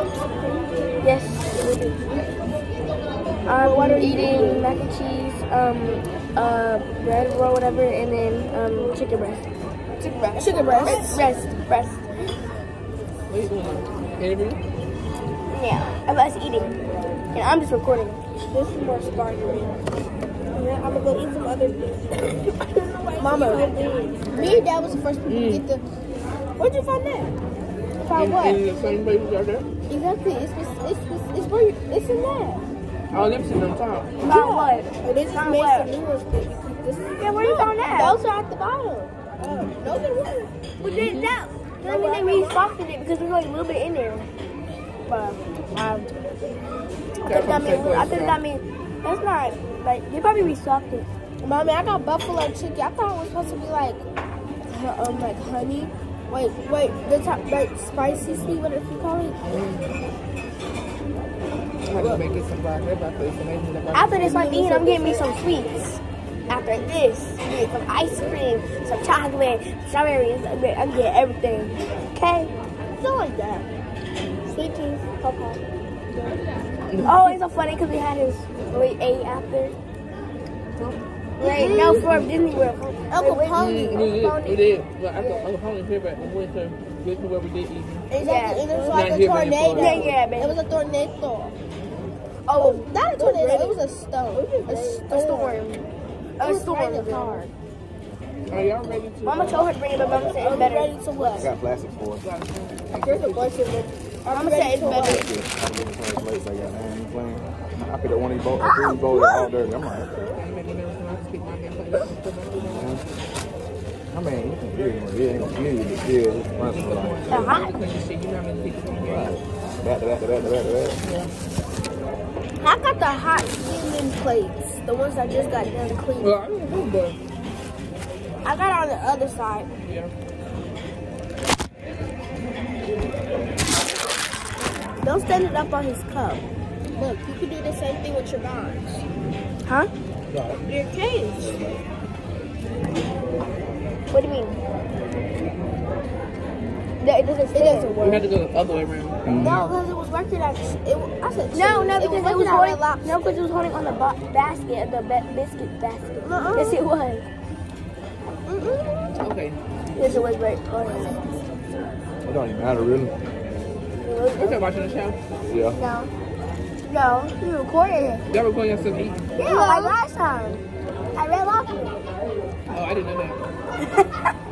Yes, we do. Um, what are eating mac and cheese, um, uh, bread or whatever, and then um, chicken breast. Chicken breast. Chicken breast. Breast, breast. What are you doing? Interview? Yeah, of us eating, and I'm just recording. This is more startling. Yeah, I'm gonna go eat some other things. Mama, me and Dad was the first people to get the. Where'd you find that? Find In, what? in the same place you got there? Exactly. It's it's it's it's, it's where you, it's in there. Oh, them sitting on top. About what? They just Found made what? some new ones. but Yeah, where you found that? Those are at the bottom. Oh, those are what? We did that. Doesn't mean they restocked it because there's like a little bit in there. But um, I think that means I think that means that's not like they probably restocked it. Mommy, I got buffalo chicken. I thought it was supposed to be like, um, like honey. Wait, wait, the top, like spicy sweet, whatever you call it. I'm to make it some broccoli. About to eat some Asian broccoli. After this I'm eating, I'm getting me some sweets. After this, some ice cream, some chocolate, strawberries. I'm getting, I'm getting everything. Okay? Something like that. Sweet tea, papa. Oh, it's so funny because we had his we ate after. Right? No, for Disney World. Uncle Wait, wait. Pony. We did, we did. Well, I thought I was hungry here, but we went to get to where we did eat. Exactly. Yeah. And it was Not a here, but in tornado. Yeah, yeah, baby. It was a tornado. Oh, Not a tornado. It was a stone. A storm. a storm. A was storm. raining hard. Are y'all ready to? Mama told her to bring it, but Mama said it's better. ready to I got plastic for it. There's a bunch of them. Are Mama we said ready it's better. I'm getting the same place I got. I ain't playing. I picked up one of these bowls. Three bowls all dirty. I'm like, okay. I'm making everything I speak my name, but you can put my name on. I mean, you can get it. Yeah, ain't gonna get it, but still, it's fun for like, The hot. Clean the shit. You know how many people in here? right. Back to back to back to back to back. I got the hot steaming plates. The ones I just got done cleaning. Well, I don't know, but I got on the other side. yeah. Don't stand it up on his cup. Look, you can do the same thing with your bonds. Huh? Your cage. What do you mean? No, it doesn't It fit. doesn't We work. had to go the other way around. Mm-hmm. No, because it was working at. It, I said No, no, because it was, working at holding. Lobster. No, because it was holding on the basket, the ba- biscuit basket. Uh-uh. Yes, it was. Mm-mm. Okay. Yes, it was right. It don't even matter, really. What's that watching the show? Yeah. no, no, you recorded it. Y'all recording yourself eating? Yeah, like last time. I read lobster. Oh, I didn't know that.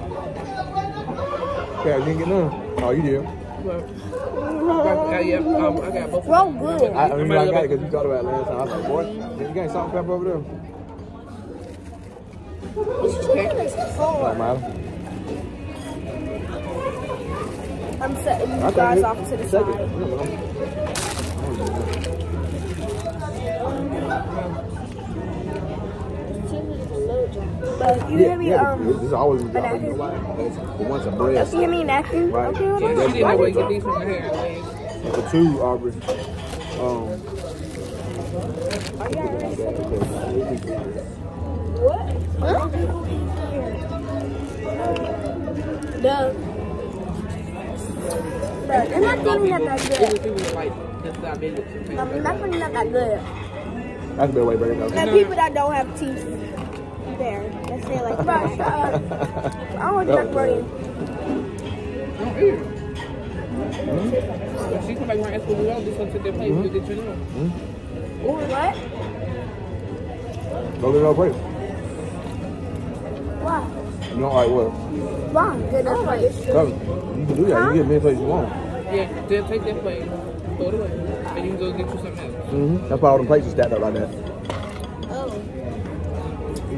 Okay, you didn't get none. Oh, you did. Well, uh, yeah, um, I got both. We're good. I, I mean, I got it because you talked about it last time. I was like, boy, you got salt and pepper over there? Don't matter. I'm setting you guys off to the Second. side. You you Yeah, hear me? yeah, Um, this is always a job. napkin? You know why? But once a you hear me napkin? Right. Okay, Yeah, okay. she didn't know where get these from her hair. Like, For two, Aubrey. Um, Duh. But they're not doing that that good. if it was like just diabetic. I'm not putting that that good. that's a better way to break it down. And people that don't have teeth. There. Let's say like Bro, shut up. I don't want that birdie. Don't eat it. When she come back and ask what we want, just gonna take their place. You'll get your nose. Or what? Go get no break. Why? You know, like what? Why? Good enough place. You can do that. You can get as many places you want. Yeah, they'll take their plate, throw it away, and you can go get you something else. Mm-hmm. That's why all the plates are stacked up like that.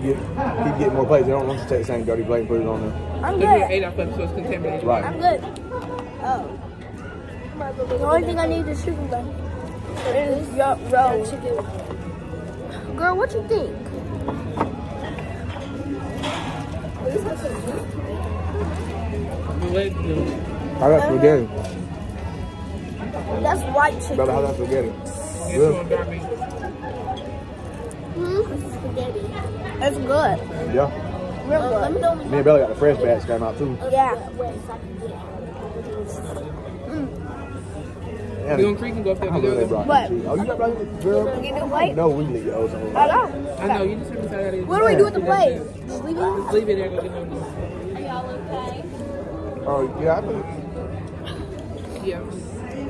Oh. You get, keep getting more plates. They don't want you to take the same dirty plate and put it on there. I'm If good. ate off of so it's contaminated. Right. I'm good. Oh. The only thing I need is chicken breast. It is your roll. Girl, what you think? You let. I got spaghetti. That's white chicken. Better have that spaghetti. It's Good. On garbage. Spaghetti. That's good. Yeah. Real uh, good. Let me know. Me and Bella got the fresh batch came out too. Yeah. Mm. And And We on Creek and go up there together. What? Oh, you got broccoli? Girl. You do plate? No, we need those. on. I know. I know, you just heard me say that. What do we do with the plate? Just leave it? Just leave it there, go get them. Oh, yeah, I think. Yeah.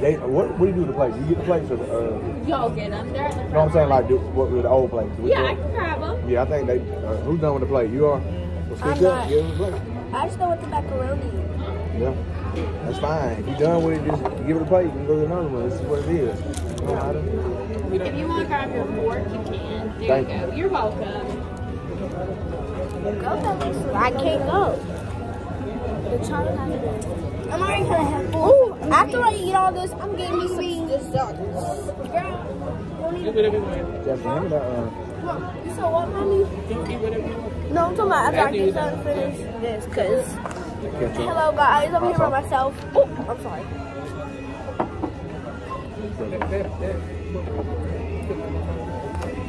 They, what, what do you do with the plates? You get the plates or the, uh, Y'all get them. They're in the you know what I'm saying? Like, do, what with the old plates? Which Yeah, I can grab them. Yeah, I think they, uh, who's done with the plate? You are? Well, I'm speak up, not. give the plate. I just know what the macaroni. Yeah, that's fine. If you're done with it, just give it a plate and go to another one. This is what it is. You know how to- We don't. If you want to grab your fork, you can. There Thank you go. You're welcome. I can't go. The child has it. I'm already gonna have food. Ooh, after I eat all this, I'm getting me some desserts. Girl, Do need whatever you want. Just hand that, uh, You saw what, mommy? You eat whatever you want. No, I'm talking about after I After you get done finish this, cause hello guys, I'm here by myself. Oh, I'm sorry.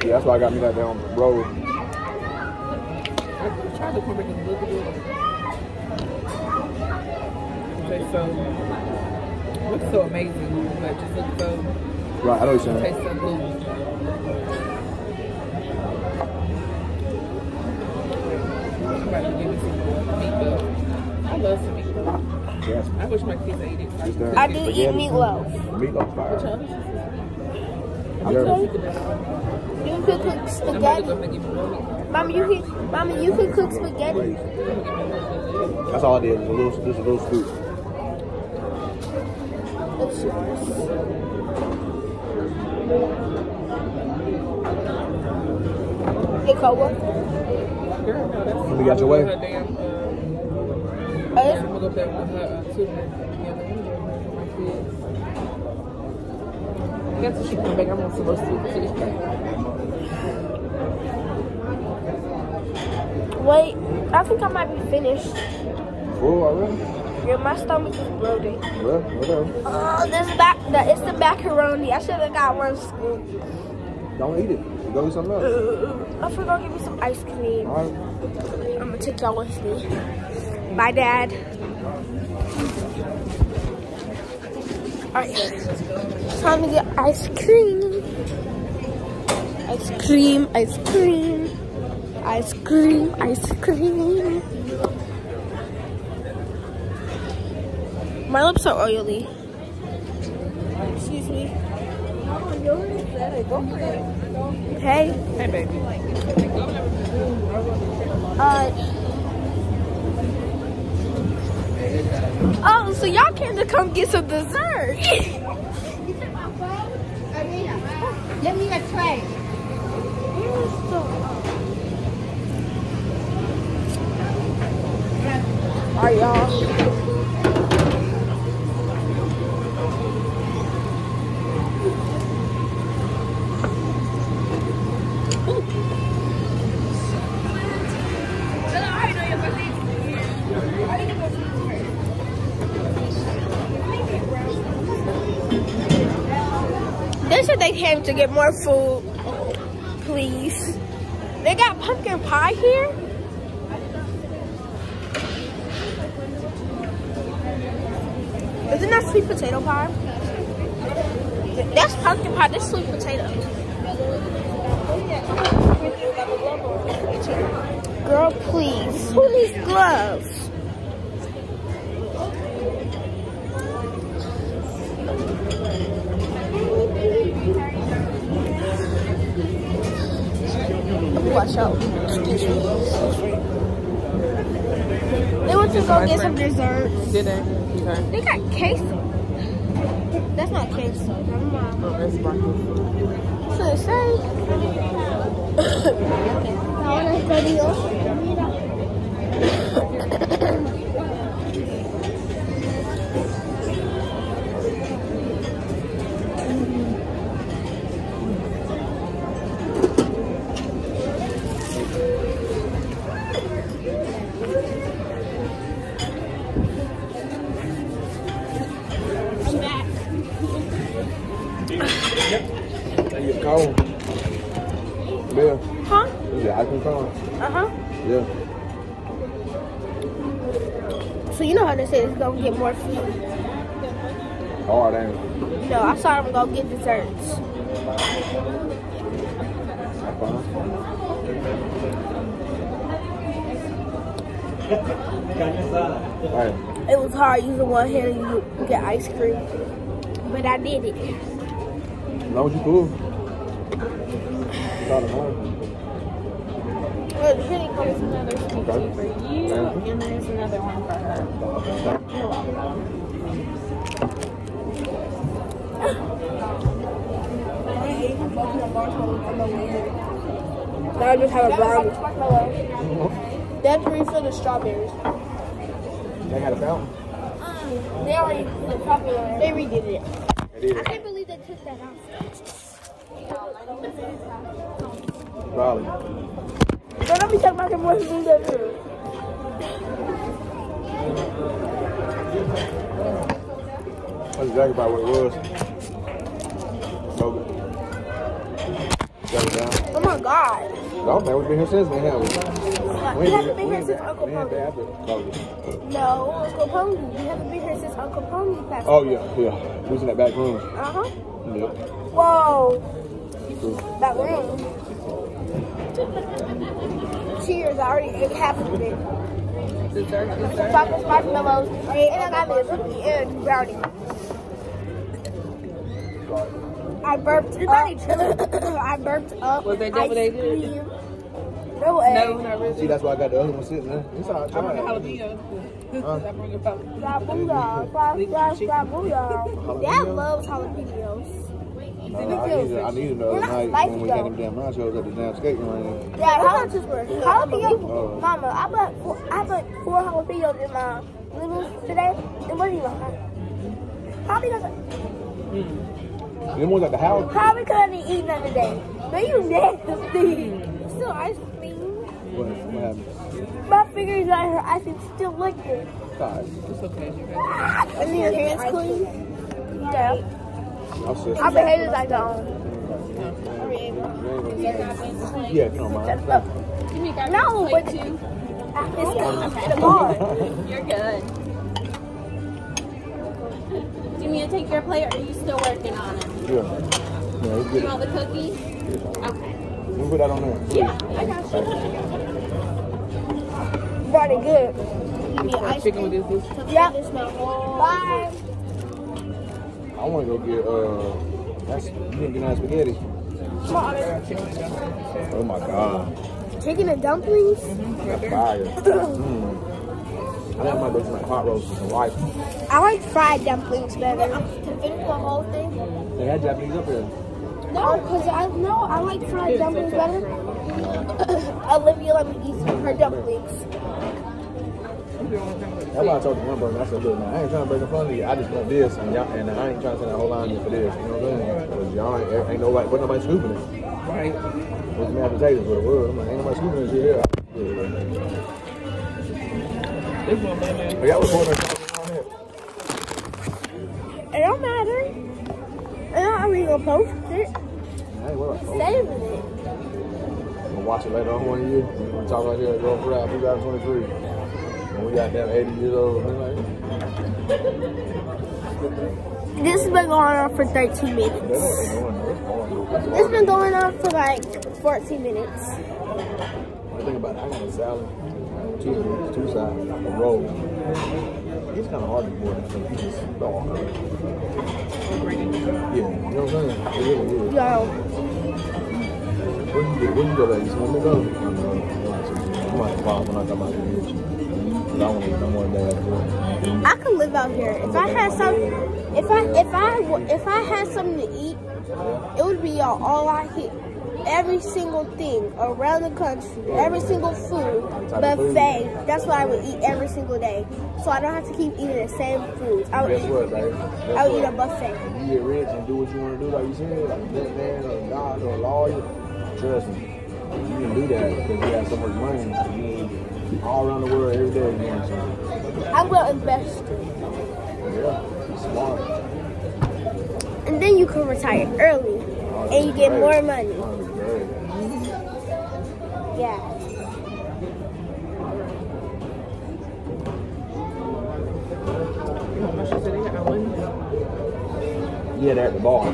Yeah, that's why I got me that down road. I tried to cornbread and look good. Okay, so looks so amazing, but just looks so Right, I know what you're saying. tastes so good. I'm about to give me some meatloaf. I love some meatloaf. Yes. I wish my kids ate it. Just I do eat spaghetti. meatloaf. Meatloaf fire. Okay. You can cook I'm about to spaghetti. go and get me one. Mommy, you can, mommy, you can cook spaghetti. That's all I did. Just a little, just a little scoop. It's yours. Hey, Cobra. Girl, no, You got your way? Damn, uh, Hey, I'm gonna back with her uh, too. Yeah. I guess she come back. I want some more soup. Wait, I think I might be finished. Oh, already? Yeah, my stomach is bloated. Well, whatever. Oh, this back, the, it's the macaroni. I should have got one scoop. Don't eat it. Go eat something else. I forgot to give me some ice cream. All right. I'm gonna take y'all with me. Bye, Dad. Alright, time to get ice cream. Ice cream, ice cream, ice cream, ice cream. My lips are oily. Excuse me. Hey. Hey, baby. Uh, oh, so y'all came to come get some dessert. Let me a tray. Alright, y'all. Came to get more food. Please. They got pumpkin pie here? Isn't that sweet potato pie? That's pumpkin pie. that's sweet potato. Girl, please. Who needs gloves? Watch out. Excuse me. They went to go get some desserts. Did they? Okay. They got queso. That's not queso. Never mind. Oh, that's broccoli. It say? Is it ice cream cone? Uh-huh. Yeah. So you know how they say it's gonna get more food. ain't it? No, I saw them go get desserts. It was hard using one hand to get ice cream. But I did it. as long as you cool. That's all that matters. Look, here comes another sweet Okay. for you, and there's another one for her. You're welcome. Now I just have a brownie. That's refill the strawberries. They had a fountain. Um, they already did the popular. They redid it. They did I it. can't believe they took that out. Probably. But don't be talking about the more than that. That's exactly about what it was. So good. Shut it down. Oh my god. No, man, we've been here since then, haven't we? Haven't been here since Uncle Pony. been after COVID. No, Uncle Pony. We haven't been here since Uncle Pony passed. Oh, yeah, yeah. We was in that back room. Uh huh. Yeah. Whoa. That room. Cheers. I already ate half of it. Dessert, dessert. Chocolate marshmallows. And I got me a cookie and brownie. I burped up. I burped up. Was that double egg ice good? cream. Double egg. No, not really. See, that's why I got the other one sitting there. It's all right. I bring a Try it. jalapeno. I bring a jalapeno. Booyah, blah, blah, blah, booyah. Dad loves jalapenos. No, I needed, I needed the other night spicy, when we had them damn nachos at the damn skating range. Yeah, jalapeno. Jalapeno. Oh. Mama, I put four, I put four jalapenos in my noodles today. It wasn't even hot. How because hmm. Them ones at the house? how we couldn't eat none today? Man, you nasty. Still ice cream. What, what happened? My fingers on her ice cream still liquid. It's all right. It's okay. Ah, you got your hands clean. Yeah. I'll sit. I behave as I go. Yeah, if you don't mind. Look, Give me No, but- too. it's the bar. You're good. Do you need to take your plate or are you still working on it? Yeah. Yeah, it's You good. want the cookies? Okay. We put that on there. please. Yeah, I got you. Pretty good. Give me ice chicken with this. this. Yep. This my whole. Bye. I want to go get, uh, that's, you didn't get that spaghetti. Oh my God. Chicken and dumplings. That's fire. mm. I think I might go to like hot roast with some rice. I like fried dumplings better. To finish the whole thing. They had Japanese up there. No, because I no, I like fried dumplings better. Olivia let me eat some of her dumplings. That's why I told the one person, I said, look, man, I ain't trying to break in front of you. I just want this, and, y'all, and I ain't trying to send that whole line in for this. You know what I'm saying? Because y'all ain't, ain't nobody, but nobody scooping it. Right. It's mashed potatoes for the world. I'm like, ain't nobody scooping this shit here. This one, man, man. But y'all was pouring that on here. It don't matter. And I'm even gonna post it. I ain't worried about Save it. I'm gonna watch it later on one year. We're gonna talk about here at Golden Corral 2023. We got damn 80 years old. This has been going on for 13 minutes. that ain't going. It's been going on for like 14 minutes. I think about it, I got a salad, two two sides, a roll. It's kind of hard to boil. You just throw it. Yeah, you know what I'm saying? It really is. Yo, Where you? Where you go, ladies? When we go? I'm like, wow, when I come out here. I want to no more than. I could live out here. If I had some, if I if I if I had something to eat, it would be all, all I hit. Every single thing around the country, every single food, buffet. That's what I would eat every single day. So I don't have to keep eating the same foods. I would Guess eat, what? Guess I would eat a buffet. You get rich and do what you want to do, like you said, like a businessman or a doctor or a lawyer, trust me, you can do that because you have so much money. You all around the world every day. You know what I'm saying? I'm gonna invest. Yeah, smart. And then you can retire early and you get more money. Oh. Yeah. You know, my sister, they got. Yeah, they're at the bar. You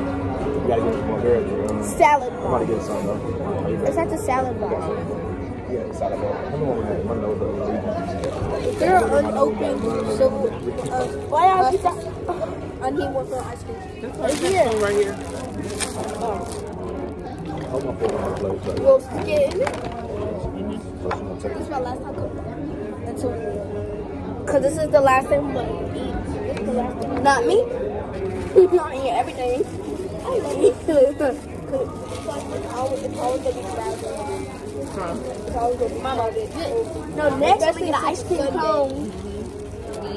gotta get some more there. Um, Salad bar. I'm about to get some though. It's at the salad bar. Yeah, salad bar. Come on, man. One of those. There are unopened silver. Uh, Why are you I need one for ice cream. That's right here. Right here. Hold my foot on my plate. So, Well, skin. so she gonna take This it. is my last time cooking. That's all. Cause this is the last thing I'm gonna eat. This is the last thing. Not me. I eat everything. I eat. Cause it's always, it's always gonna be crowded. Crowded. No, next we get an ice cream cone.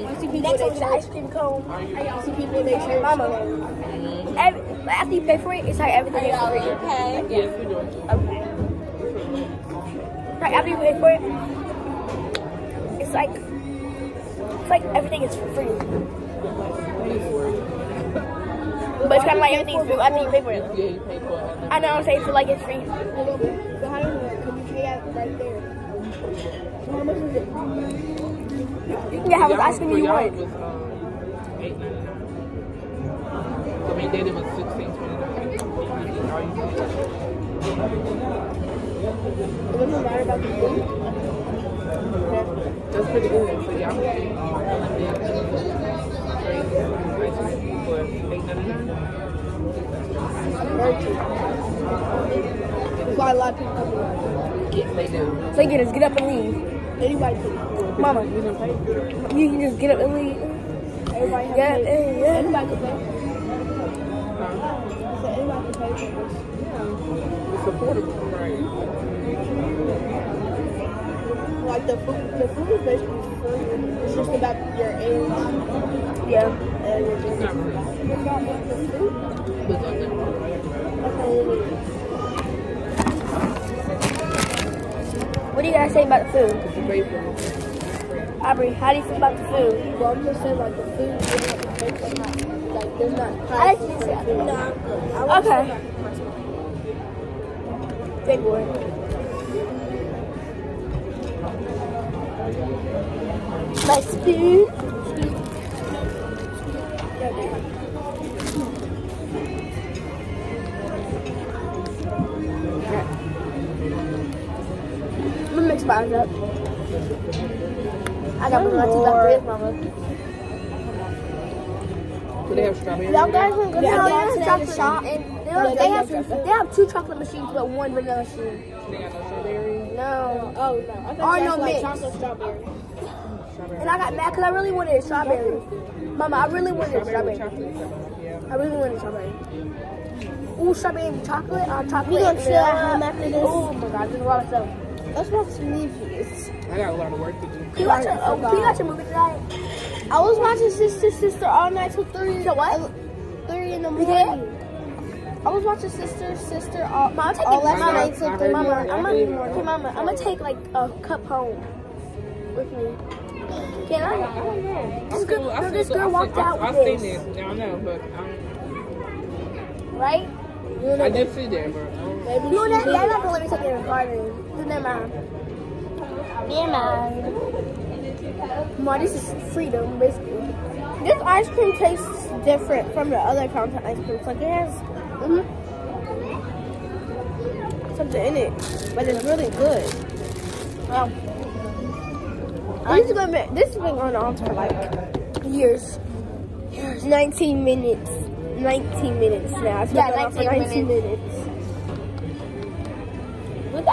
Next we get an ice cream cone. You see people they church. Mama. After you pay for it, it's like everything is free. pay. Yes, we do. Right after you pay for it, it's like it's like everything is free. But it's kind of like everything's free after you pay for it. You pay for it. I know I'm saying, so like it's free. So how does it work? Can you right there? So how much is it? You can get how much ice cream you For y'all, want. it was, um, eight ninety nine. So me and Daddy was sixteen twenty nine. It doesn't matter about the food. That's pretty good. So y'all can for eight ninety nine. Very cheap. That's why a lot of people. Yes, they do. So you can just get up and leave. Anybody can. Mama, You didn't you can just get up and leave. Everybody Yeah, yeah, yeah. Anybody can pay. Huh? So anybody can pay for this. It's affordable, right? Like the food, the food is basically free. It's just about your age Yeah. and your gender. not free. It's not the food. It's up there. Okay. You guys say about the food? You pay for it. Aubrey, how do you feel about the food? Well, I'm just saying like the food is not the food, not like there's not think for the food. No. I Okay. like Big boy. My spoon. I'm gonna mix mine up. I got my teeth after this, mama. Do they have strawberry? Y'all guys want to go Yeah, down yeah, to the chocolate shop? shop. And they, No, they they, have, don't they have two chocolate machines, but one vanilla machine. They got no strawberry? No. Oh no, I Or thought you no like mix. chocolate strawberry. Strawberry. And I got mad because I really wanted a strawberry. Mama, I really wanted a Strawberry strawberry. with chocolate. Yeah. I really wanted strawberry. Ooh, strawberry and chocolate. Uh, chocolate. We gonna chill vanilla. um, after this? Oh my god, this is a lot of stuff. Let's watch some movies. I got a lot of work to do. Can you watch a, oh, can you watch a movie tonight? I was watching Sister Sister all night till three. So what? Three in the You morning. I was watching Sister Sister all, Mama, I'm taking all last Mama, night till I three. heard Mama, you. I'm gonna, okay, Mama, I'm gonna take like a cup home with me. Can I I? don't know. This I girl- still- I no, still- this girl I walked still- out I- with I've seen this. this. Yeah, I know, but I, Right? don't- I did see that, but I don't- Maybe You know that? They're not gonna let me take it in the garden. So never mind. Never mind. Ma, this is freedom, basically. This ice cream tastes different from the other fountain ice creams. Like it has Mm-hmm. something in it, but it's really good. Well, This is gonna be, this has been going on for like years. 19 minutes. 19 minutes now. It's been Yeah, going on for 19 19 minutes. Look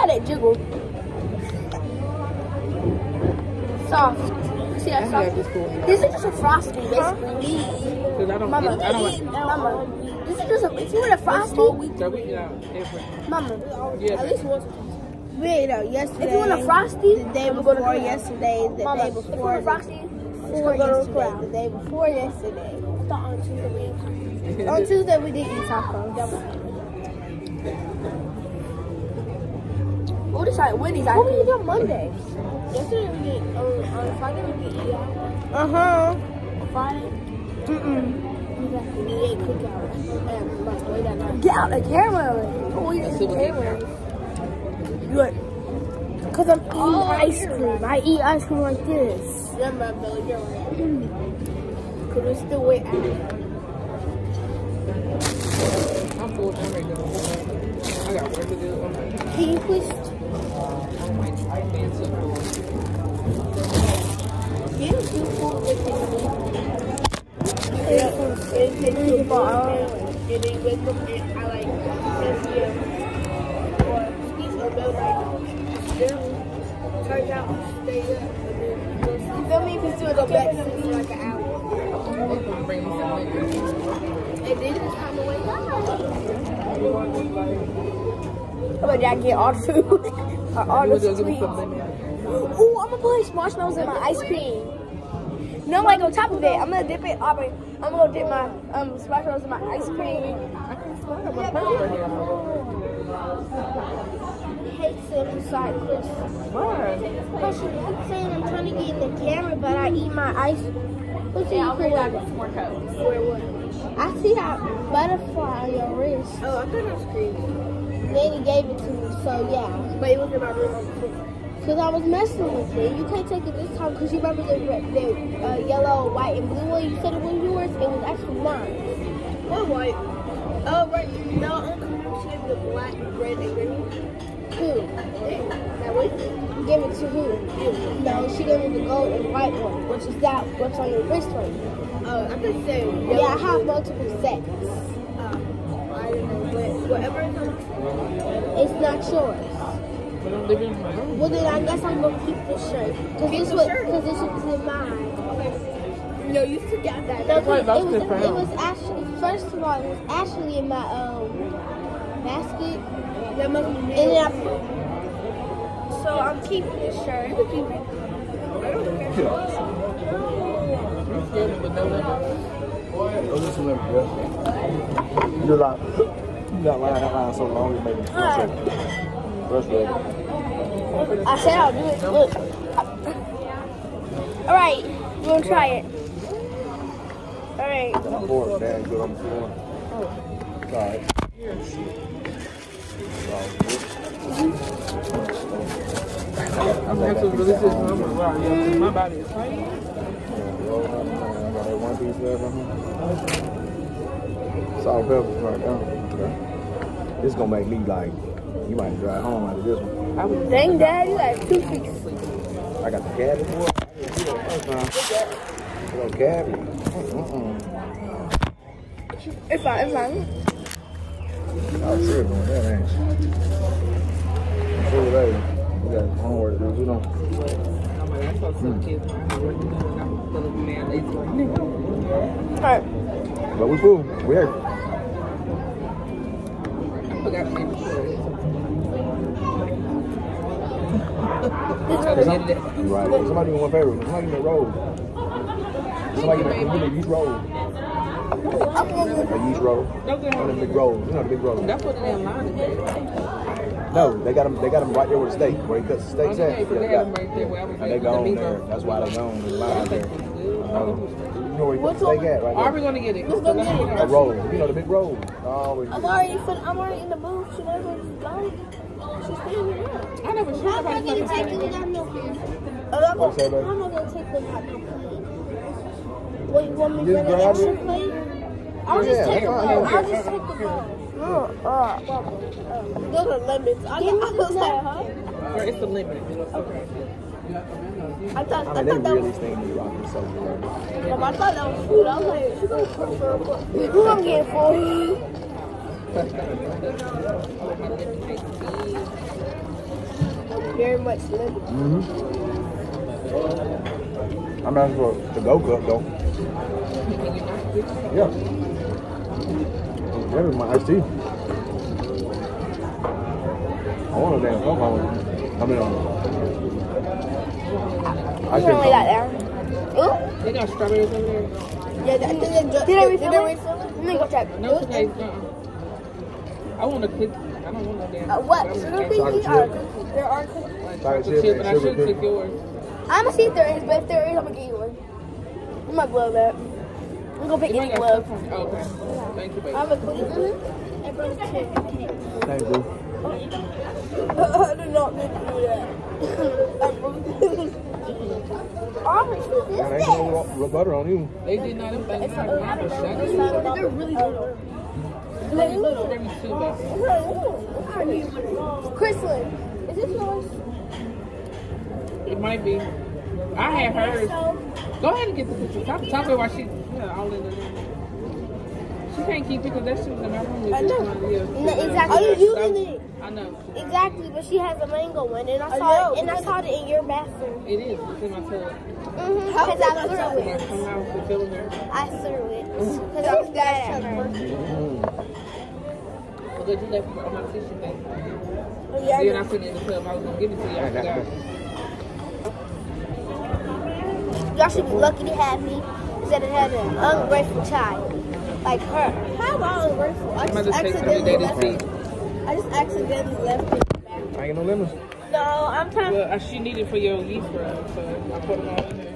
at it jiggle. Soft. See I that have soft? this cool. This is just a frosty, basically. Because I don't, Mama, I don't like, Mama, this is just a, if you want a frosty, so we eat out every, Mama, yeah, At least once. We ate out yesterday. if you want a frosty, the day we'll go to before yesterday, the Mama, day if you before, want a frosty, before we'll go yesterday, Korea. the day before yesterday. Thought on Tuesday we ate tacos. On Tuesday we did eat tacos. We'll decide Wendy's. What did we get Monday? Yesterday we did. Um, on Friday we did. Uh huh. Friday. Mm mm. Get out the camera. Oh, you the camera. Good. Cause I'm eating oh, ice cream. I eat ice cream like this. Yeah, my belly girl. Mm. Cause we still wait? out. I'm full. I got work to do. Can you please? About y'all get all the food? or all the was gonna give me sweets? Ooh, I'm gonna put marshmallows in my ice cream. No, like on top of it. I'm gonna dip it. I'm gonna, I'm gonna dip my um marshmallows in my ice cream. I can smell. My here. Hates it inside Chris. She keeps saying I'm trying to get in the camera, but I eat my ice. Yeah, Bring back some more coats. Where what? I see that butterfly on your wrist. Oh, I thought it was green. Nanny gave it to me, so yeah. But it was in my room on the floor. Because I was messing with it. You can't take it this time because you remember the, the uh, yellow, white, and blue one? You said it was yours. It was actually mine. What white? Oh, right. No, Uncle said the black, red, and green. Who? That was Give it to who? No, she gave me the gold and white one, which is that what's on your wrist right now. Oh, I could say Yeah, I have multiple sets. Uh, I don't know, but whatever it's not yours. But I'm living in my room. Well, then I guess I'm gonna keep this shirt because Keep this the was shirt? because this was in mine. No, you forgot that. No, 'cause Right, it was good for it him. was actually first of all it was actually in my um basket, That must be and then I put. So I'm keeping this shirt. I'm filming with no lemon. Oh, this is lemon, yeah. You're like, you got lying that line so long, you made me feel sick. That's right. I said I'll do it. Look. All right, you wanna try it? All right. I'm bored, man. Good on the floor. It's all right. I'm actually really sick. I'm gonna lie. Yeah, 'cause my body is tight. I got that one piece left on here. Salt pepper right now. Okay. This gonna make me like, you might drive home out of this one. I was Dang, Dad, you got two pieces. I got the cabbage for it. I didn't see that first time. Little cabbage. Mm-mm. It's fine, it's fine. I was sure doing that, ain't you? I'm sure later. We got homework to do, you know. I'm like, I saw some kids when I was working there, and I'm feeling mad lazy right now. All right. But we cool. We here. I forgot to make. Right. Somebody me one favor. Somebody me a roll. Somebody give me, give me a yeast roll. A yeast roll. One of the big rolls. You know the big rolls. That's what they line. No, they got them. They got them right there where the steak, where he cuts the steaks at. they Yeah, had them right there where I was And they gone the there. That's why they gone. They line there. Um, know where he cuts the steak right Are we there. gonna get it? Let's go get it. A roll. You know the big roll. Oh, I'm already, I'm already in the booth. She never gone. She's staying here. I never sure How am I about gonna take it this. without no food? I'm not What's that, How baby? am I gonna take it without no plate? Well, you want me to Just bring an grab extra it. plate? I'll just take the come bowl. I'll just take the bowl. Oh, uh, those are lemons. I, Give me I was the like, left. huh? Or it's the lemon. Okay. I thought, I I mean, thought they that really was, sting me rocking so good. um, I thought that was food. I was like, she gonna cook for Who I'm getting for? Very much lemon. Mm-hmm. I'm asking for the go cup though. Yeah. That is my iced tea. I want a damn on I mean, um, I You only got there. Ooh. They got strawberries over there. Yeah, that, did, they, did, Did they refill it? Let me go check. No, today. Uh-uh. I want a cookie. I don't want no damn. Uh, what? strawberry Sugar cookies? Chocolate cookies? There are cookies. chocolate chip Chip, and but I should cookie. took yours. I'm gonna see if there is, but if there is, I'm gonna get you one. I'm gonna glove that. I'm gonna pick You any glove. stuff on it. Oh, okay. Thank you, baby. I have a cookie. Mm-hmm. I brought a cake. Thank you. I did not mean to do that. I broke it. Obviously, Yeah, they ain't no butter on you. They did not. They did not. They're really good. Let me let me two back. Chrislyn, is this yours? It might be. I had hers. Go ahead and get the picture. Talk, talk to her while she, yeah, all in the She can't keep it because that shit was in my room. I know. No, exactly. Are you using it? I know. Exactly, but she has a mango one, and I I saw know. it, and I saw it in your bathroom. It is. It's in my tub. Mm-hmm. Because I threw When it. come out with feeling her. I threw it. Because I was mad at her. Because you left it on my tissue paper. Yeah, Then I put it in the tub. I was going to give it to you. I forgot. Y'all should be lucky to have me instead of having an ungrateful child like her. How am I ungrateful? I I'm just going to take some of accidentally left it. I just accidentally left it back. I ain't got no lemons. No, I'm trying Well, she needed for your yeast rub, so I put them all in there.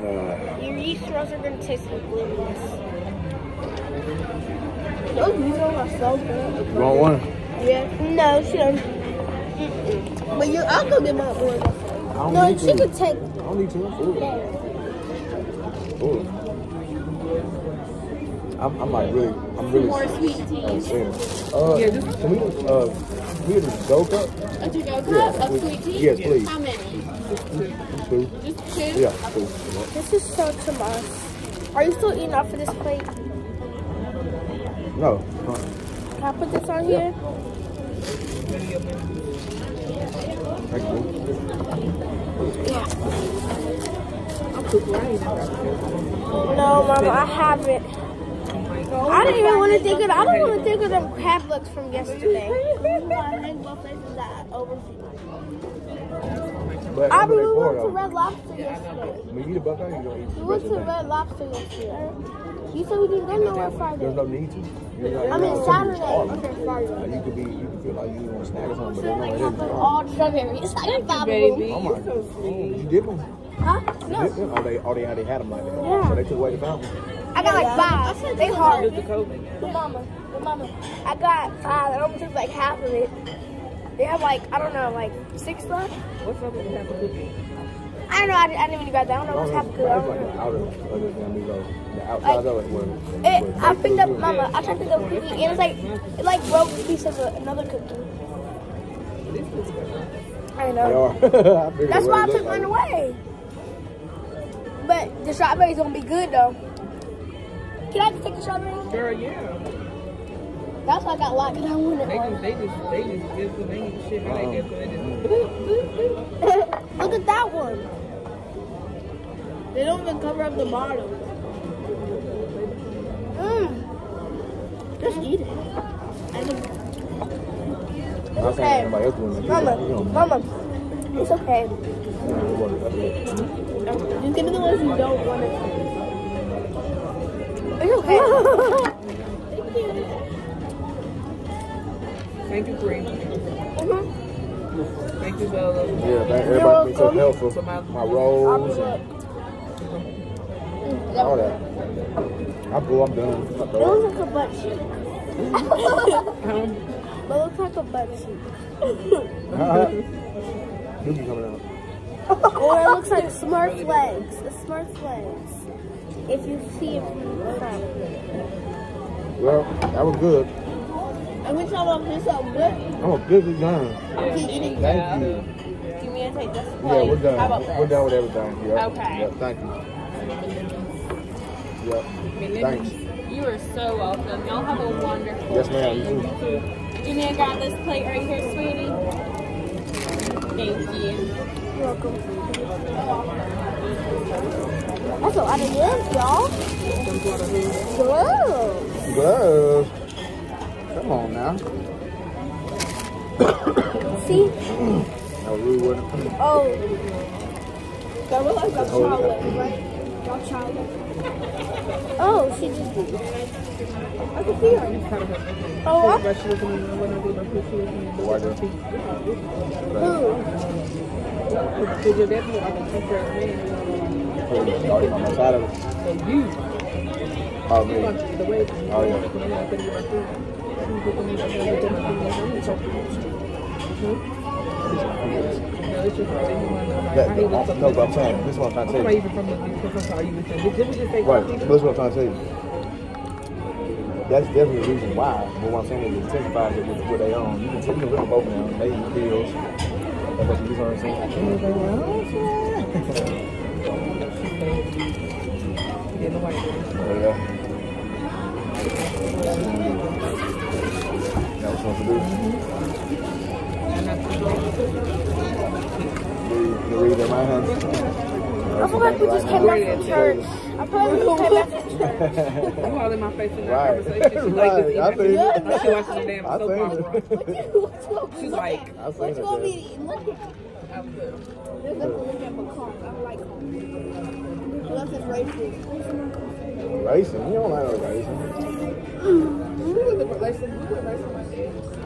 Uh, Your yeast rolls are going to taste like lemons. Those noodles are so good. you want one? Yeah. No, she don't. Mm-mm. But you, I'll go get my one. I don't No, need she to. could take. I don't need to. I'm full. Full. I'm, I'm like really, I'm really. More sweet tea. I'm saying. Uh, Yeah, can we, uh, can we get a dough cup? A to-go cup Yeah, of sweet tea? Yes, please. How many? Two. Just two? Yeah, two. This is so too much. Are you still eating off of this plate? No. Uh, Can I put this on here? Thank you. No, Mama, I haven't. I didn't even want to think of. I don't want to think of them crab legs from yesterday. But I I'm gonna we went to. Red Lobster yesterday. When you eat a buffet, you don't eat We went to Red Lobster yesterday. You said we didn't go nowhere Friday. There's no need to. You're I you're mean not Saturday. starving. Okay, Friday. Like, you could be, you could feel like you want a snack or something, but Should no, like it have isn't. all strawberries. I got five of. Baby, Oh my, you're so oh, you dip them? Huh? You dip them? Oh, they, oh, they, oh, they had them like that. Yeah. So they took away the fountain. I got like five. They hard. With the mama, but mama, I got five. I almost took like half of it. They have like, I don't know, like six left. What's up with the half a cookie? I don't know. I, didn't- I didn't even grab that. I don't know what's half good. I It's don't like know. the outer, other than these those. The outside of it was. It, I picked up, mama, I tried to pick up a cookie and it's like, it like broke a piece of a, another cookie. I know. I That's why I took looked mine like. away. But the strawberries gonna be good though. Can I just take the strawberries? Girl, yeah. That's why I got locked. I wanted They one. just, they just, they just give them, they need shit how they uh-huh. get, so they just, Look at that one. They don't even cover up the bottle. Mmm. Just eat it. I'm not saying anybody else doing it. Mama, mama, it's okay. you know, what- that's it. Just give me the ones you don't want to. It's okay. Thank you, Green. Mhm. Thank you, Bella. Yeah, thank everybody being so helpful. So my- My rolls and all that. I'm cool, I'm done. I'm It looks like a butt cheek. Um, But it looks like a butt cheek. Dookie coming out. Or it looks like Smurf legs. The Smurf legs. If you see it from the front. Well, that was good. And we talk about this so good. I'm a busy done. Keep eating. Thank you. Do you mean to take this Yeah, we're done. How about We're this? done with everything. Yeah. Okay. Yeah, thank you. Yep. Thanks. You are so welcome. Y'all have a wonderful Yes, ma'am. You day. too. Give me a grab this plate right here, sweetie. Thank you. You're welcome. That's a lot of yams, y'all. Whoa. Gloves. Come on now. See? Was rude, wasn't? Oh, That was like a chocolate, right? Oh, she just did. I can see her. Oh, I, but she was in the, when I did picture, The white who? Because your dad looked like a two-dress man. Put it started on the side of it. You, Oh, me. Oh, yeah. when I couldn't get my food, she was looking at me, I was looking at me, like, I'm talking. No, it's just like, they didn't want to know, like, That, was no, but I'm saying, this is what I'm trying to tell you. from the, from you was saying. Did we just say Right, this is what I'm trying to tell you. that's definitely the reason why. But what I'm saying is it intensifies it with what they own. You can take look both them. They eat pills. That's what you know what saying? Yeah, nobody. Oh. That was supposed to do. You read their minds. I feel like we just came back from church. I feel like we just came back from church. You all in my face in that Right. conversation. She like this. I think- She watching the damn I soap think opera. She's like, I seen Let's it. go there. be look at I'm good. Let's go look at Macomb. I don't like Unless it's racist. Racing? You don't like no racing.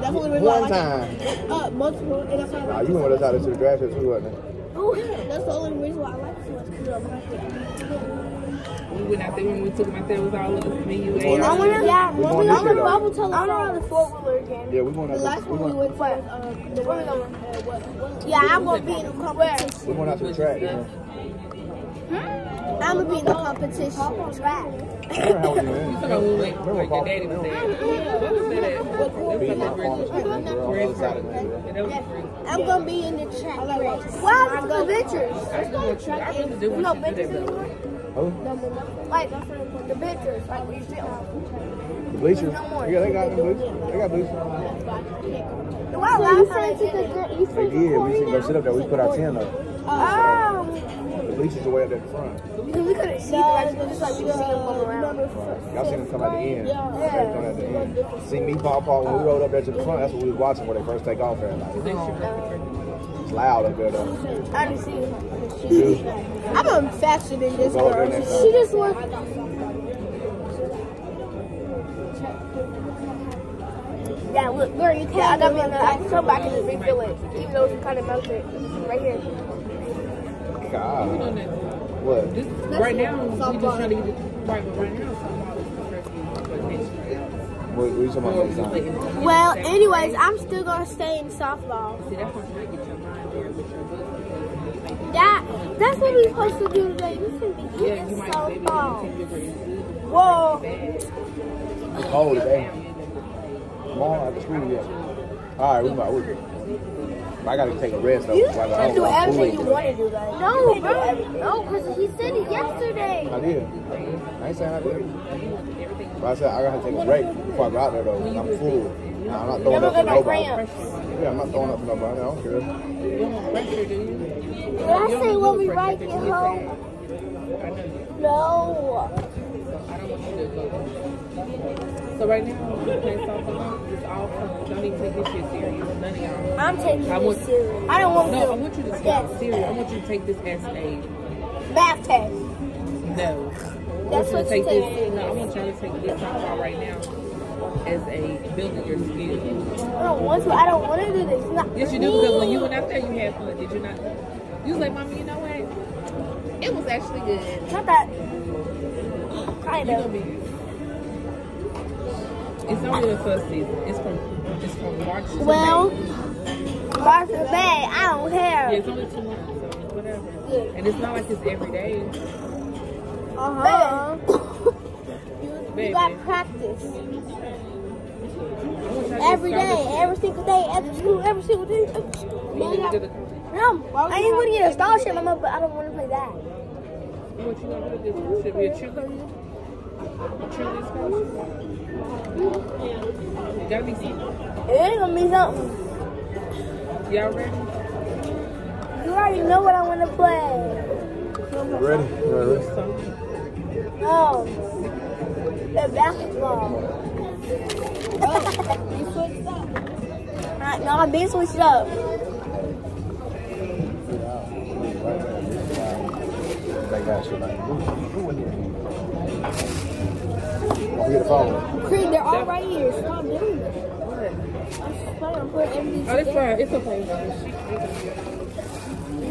That's the only reason why I One like time. it. Uh, multiple, and that's why I Nah, like you went with us out to the draft show too, wasn't it? Oh, That's the only reason why I like it so much. Because I'm happy. We went out there when we took them out there. It was all of us, me, you, and out I wanna, yeah, We when going we this on year, the though. I don't know the four wheeler again. Yeah, we going out last to, we one we went to, um, the one on, uh, what, what, yeah, I'm gonna be in the competition. we going out to the track. You I'm gonna be in the competition. Track. Remember how we went? You took a little like, Remember like Paul- your daddy was there. remember What was that at? beating That my was farmer's like man, girl, on the other side of Yeah, me. that was free. I'm gonna be in the track race. What happened the pictures? I really want you- I really do You know want you to do pictures that. anymore? Who? Like the pictures, like we sit on. The bleachers? Yeah, they got them bleachers. They got bleachers. The one last time they You did it. said you They did. We should go sit up there. We put our tent up. Oh, The bleachers are way up at the front. because we couldn't see them, like, just like we could see them from around. Y'all seen them come at the end. They come at the end. See me, Paul, Paul, when we rode up there to the front, that's what we was watching when they first take off there. Like, it's loud up there though. I didn't see them. I'm gonna faster than this Go up there girl. She just worked. Yeah, look, girl, you can't. I got me in the. I can come back and just refill it, even though it's kind of melted. Right here. God. doing that. What? This, right now, we just trying to get it right, but right now, softball is perfect for next year. What, what you talking about we next just let time? Well, anyways, I'm still gonna stay in softball. See, that's what you get your mind there with your book. That that's what we're supposed to do today. We should be Yeah, eating you might softball. Whoa. It's cold today. Tomorrow after school, yeah. All right, we about we. I gotta take a rest though. You I can do everything you want to do, like. No, bro. No, because he said it yesterday. I did. I ain't saying I did. But I said I gotta take a break before I go out there though. I'm full. Nah, I'm not throwing Never up for my nobody. cramps. Yeah, I'm not throwing up for nobody. I don't care. You don't want pressure, do you? Did I say when we right get home? No. So I don't want you to go. So right now, playing softball. It's all fun. Don't even take this shit serious. None of y'all. I'm taking I want- this serious. I don't want No, I want you to take Yes. it serious. I want you to take this as a Math test. no. I That's want what you you to take said. this. No, I want y'all to take this softball right now as a building your skills. I don't want to. I don't want to do this. Not Yes, you do because when you went out there, you had fun. Did you not? You was like, "Mommy, you know what? It was actually good." Not that. Kind of. It's only the first season. It's from it's from March to Well, May. March to May. I don't Yeah, care. it's only two months, so whatever. And it's not like it's every day. uh huh. Baby. You got practice I wish I every day, every single day, every school, every single day. Every school. You need to get a- No, I ain't want to get a scholarship, Mama, but I don't want to play that. What you gonna do? This should be a cheerleader. A cheerleader scholarship. It gotta be something. It ain't gonna be something. Y'all ready? You already know what I want to play. You ready? You ready? Something. No. The basketball. You switched up. Alright, no, I'm being switched up. They got shit like who, who in here? Don't forget the phone. Creed, they're all right here. Stop doing that. What? I'm putting everything Oh, it's together. fine. It's okay.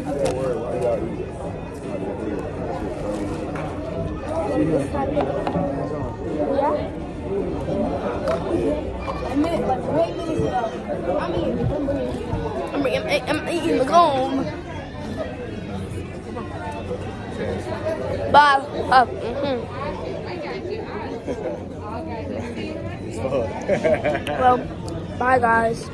Don't worry, why y'all eat? I didn't. A minute, like eight minutes ago. I'm eating. I'm bringing. I'm, I'm eating the gum. Bob, up. Well, bye guys.